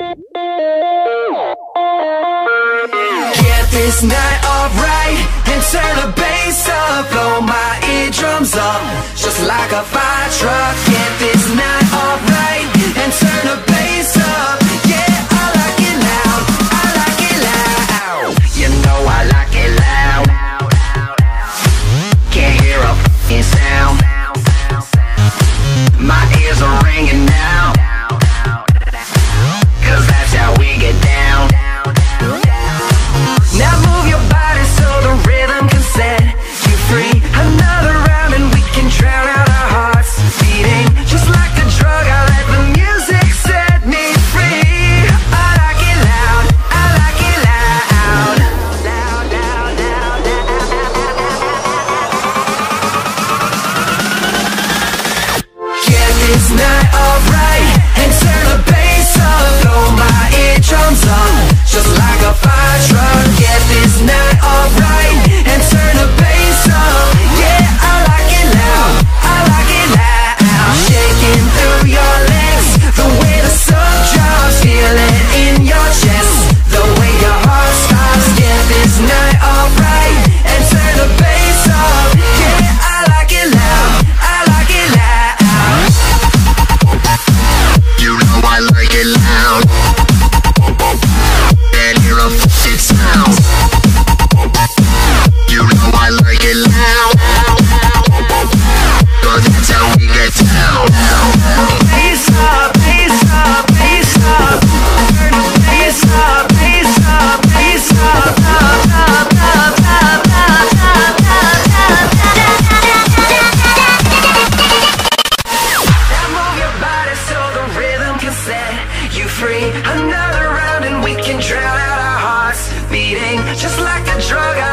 Get this night off right and turn the bass up. Blow my eardrums up just like a fire truck. Get this night off right and turn the set you free. Another round and we can drown out our hearts. Beating just like a drug